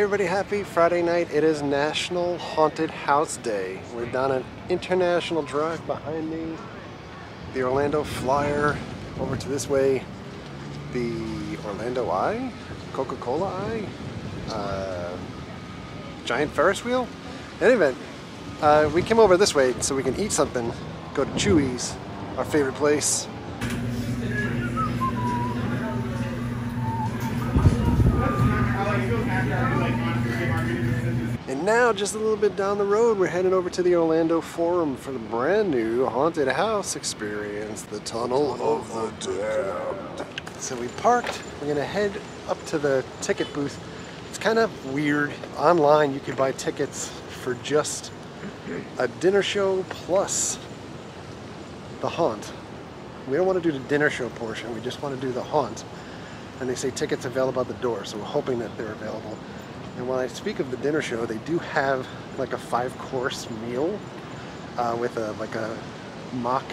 Everybody, happy Friday night. It is National Haunted House Day. We're down an international drive behind me. The Orlando Flyer over to this way. The Orlando Eye, Coca-Cola Eye, uh, giant Ferris wheel. In any event, uh, we came over this way so we can eat something, go to Chuy's, our favorite place. Now, just a little bit down the road, we're heading over to the Orlando Forum for the brand new haunted house experience, the Tunnel of the Damned. So we parked, we're gonna head up to the ticket booth. It's kind of weird. Online, you could buy tickets for just a dinner show plus the haunt. We don't want to do the dinner show portion, we just want to do the haunt. And they say tickets available at the door, so we're hoping that they're available. And when I speak of the dinner show, they do have like a five course meal uh, with a like a mock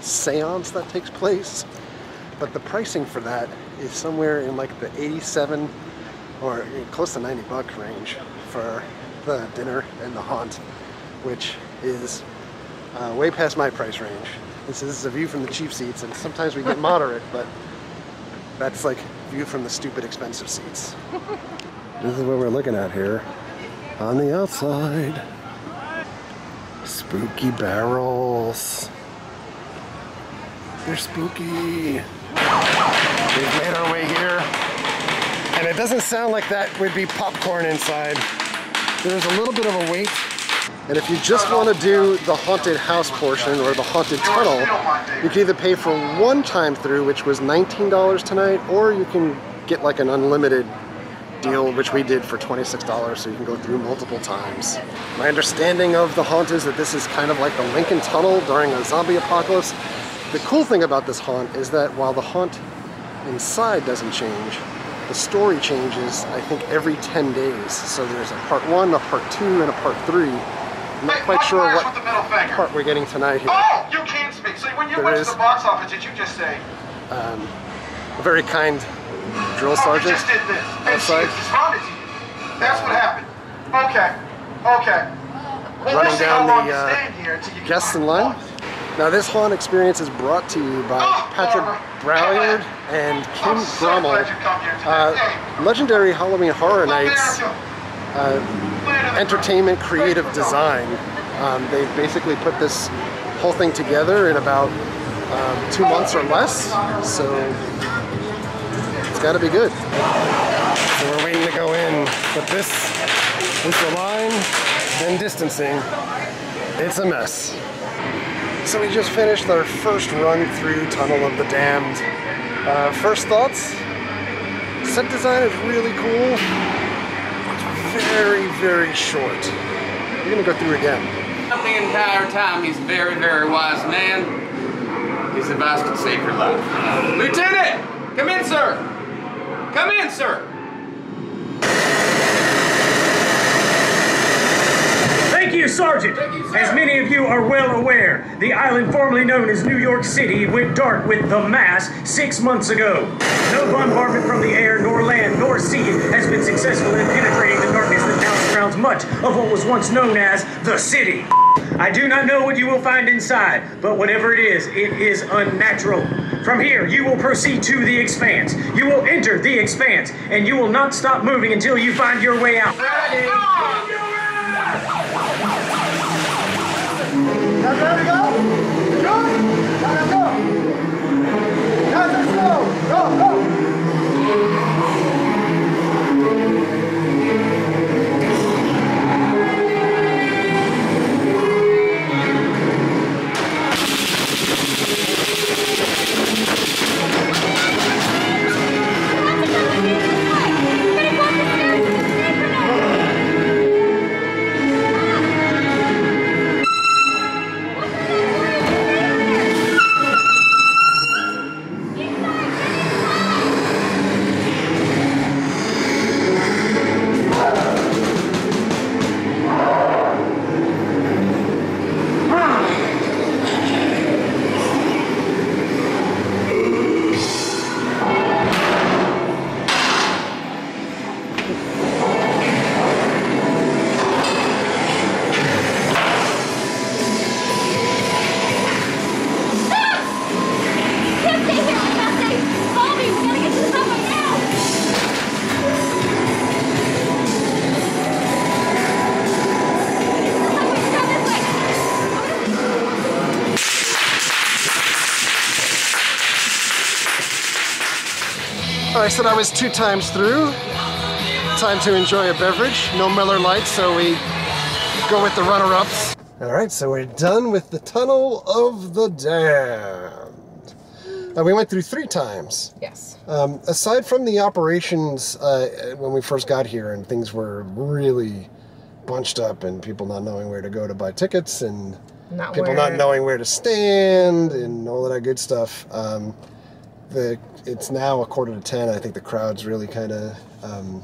seance that takes place. But the pricing for that is somewhere in like the 87 or close to 90 buck range for the dinner and the haunt, which is uh, way past my price range. This is a view from the cheap seats, and sometimes we get moderate, but that's like view from the stupid expensive seats. this is what we're looking at here on the outside. Spooky barrels. They're spooky. We've made our way here. And it doesn't sound like that would be popcorn inside. There's a little bit of a wait. And if you just want to do the haunted house portion or the haunted tunnel, you can either pay for one time through, which was $19 tonight, or you can get like an unlimited deal, which we did for $26, so you can go through multiple times. My understanding of the haunt is that this is kind of like the Lincoln Tunnel during a zombie apocalypse. The cool thing about this haunt is that while the haunt inside doesn't change, the story changes, I think, every 10 days. So there's a part one, a part two, and a part three. I'm not Hey, quite sure what the middle finger? part we're getting tonight here. Oh, you can speak. So when you There went is. to the box office, did you just say, Um, a very kind drill oh, sergeant just did this, and she outside. responded to you. That's what happened. Okay, okay. Well, Running we'll down the, uh, here until you get guests in line. Now this haunt experience is brought to you by Oh, Patrick Barbara. Braillard and Kim I'm so Gromoll. glad you come here today. Uh, Hey, legendary Halloween Horror Nights uh, entertainment creative design. Um, they basically put this whole thing together in about um, two months or less, so it's got to be good. So we're waiting to go in, but this, with the line and distancing, it's a mess. So we just finished our first run through Tunnel of the Damned. Uh, first thoughts? Set design is really cool. It's very, very short. We're gonna go through again. The entire time, he's a very, very wise man. His advice could save your life. Lieutenant! Come in, sir! Come in, sir! Thank you, Sergeant. As many of you are well aware, the island formerly known as New York City went dark with the mass six months ago. No bombardment from the air, nor land, nor sea has been successful in penetrating the darkness that now surrounds much of what was once known as the city. I do not know what you will find inside, but whatever it is, it is unnatural. From here, you will proceed to the expanse. You will enter the expanse, and you will not stop moving until you find your way out. Go, go, go. Go, go. I said I was two times through. Time to enjoy a beverage. No Miller Lite, so we go with the runner-ups. All right, so we're done with the Tunnel of the Damned. Uh, we went through three times. Yes. Um, aside from the operations uh, when we first got here and things were really bunched up and people not knowing where to go to buy tickets and Not people where- not knowing where to stand and all of that good stuff. Um, the it's now a quarter to ten. I think the crowd's really kind of um,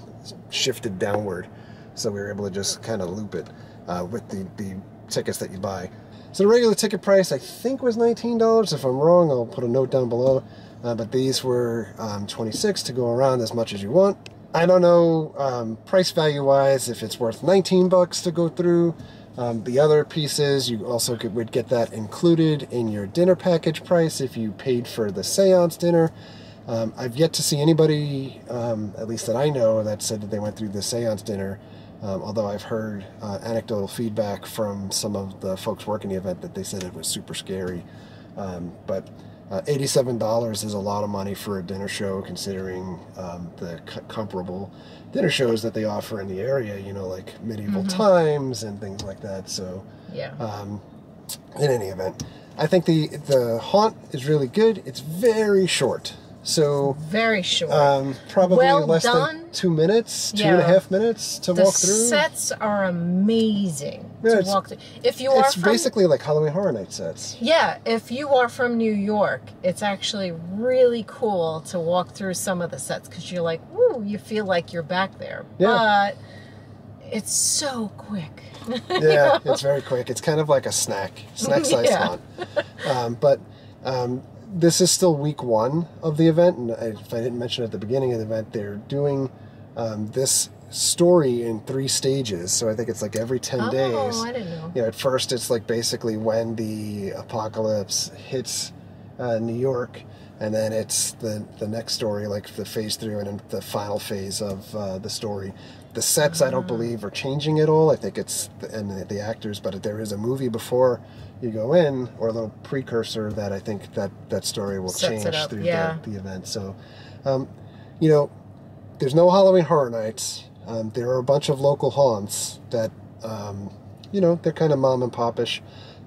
shifted downward, so we were able to just kind of loop it uh, with the the tickets that you buy. So the regular ticket price I think was nineteen dollars. If I'm wrong, I'll put a note down below. Uh, but these were um, 26 to go around as much as you want. I don't know um, price value wise if it's worth 19 bucks to go through. Um, the other pieces you also could, would get that included in your dinner package price if you paid for the seance dinner. Um, I've yet to see anybody, um, at least that I know, that said that they went through the seance dinner. Um, although I've heard uh, anecdotal feedback from some of the folks working the event that they said it was super scary. Um, but uh, $87 is a lot of money for a dinner show considering um, the c- comparable dinner shows that they offer in the area, you know, like medieval times and things like that. So, Yeah. um, in any event, I think the, the haunt is really good. It's very short. So, Very short. um, probably Well less done. than two minutes, two and a half minutes to the walk through. sets are amazing Yeah, to it's- walk through. If you are it's from, basically like Halloween Horror Night sets. yeah, if you are from New York, it's actually really cool to walk through some of the sets because you're like, woo, you feel like you're back there. Yeah. But it's so quick. yeah, it's very quick. It's kind of like a snack, snack size Yeah. Um, but um, this is still week one of the event, and if I didn't mention at the beginning of the event, they're doing um, this story in three stages. So I think it's like every ten oh, days. I didn't know. You know, at first it's like basically when the apocalypse hits uh, New York, and then it's the the next story, like the phase through and then the final phase of uh, the story. The sets, I don't believe, are changing at all. I think it's the, and the, the actors, but there is a movie before you go in, or a little precursor that I think that that story will Sets change through yeah. the, the event. So, um, you know, there's no Halloween Horror Nights. Um, there are a bunch of local haunts that, um, you know, they're kind of mom and popish.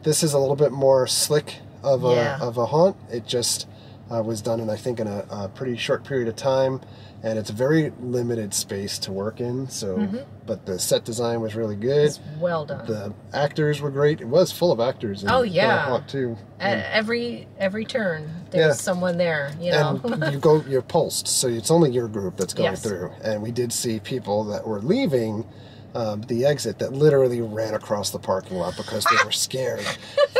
This is a little bit more slick of a Yeah. of a haunt. It just uh, was done in I think in a, a pretty short period of time, and it's a very limited space to work in. So, but the set design was really good. It's well done. The actors were great. It was full of actors. In, Oh, yeah. haunt too. At every every turn, there's Yeah. someone there. You know. and you go you're pulsed so it's only your group that's going Yes. through and we did see people that were leaving um, the exit that literally ran across the parking lot because they were scared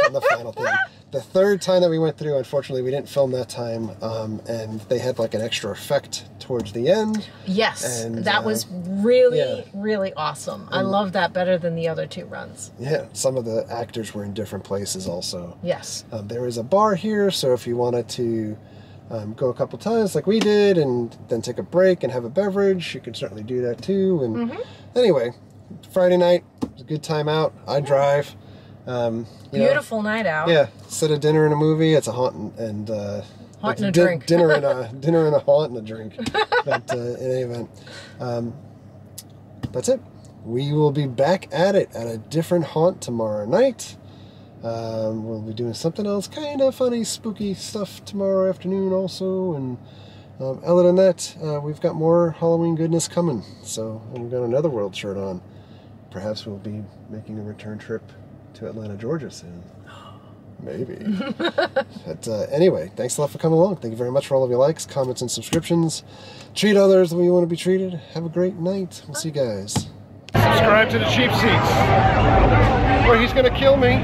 from the final thing the third time that we went through unfortunately we didn't film that time um, and they had like an extra effect towards the end Yes, And, that uh, was really, yeah. really awesome. I love that better than the other two runs. yeah some of the actors were in different places also Yes. Um, there is a bar here, so if you wanted to um, go a couple times like we did and then take a break and have a beverage, you can certainly do that too. And Mm-hmm. anyway, Friday night was a good time out. I drive. Um, you know, Beautiful night out. yeah, instead a dinner and a movie, it's a haunt and, and uh, Haunt and a di- drink. dinner and a dinner and a haunt and a drink. but uh, in any event, um, that's it. We will be back at it at a different haunt tomorrow night. Um, we'll be doing something else, kind of funny, spooky stuff tomorrow afternoon, also. And um, other than that, uh, we've got more Halloween goodness coming. So we've got another world shirt on. Perhaps we'll be making a return trip to Atlanta, Georgia soon. Maybe. but uh, anyway, thanks a lot for coming along. Thank you very much for all of your likes, comments, and subscriptions. Treat others the way you want to be treated. Have a great night. We'll see you guys. Subscribe to the cheap seats, or he's to kill me.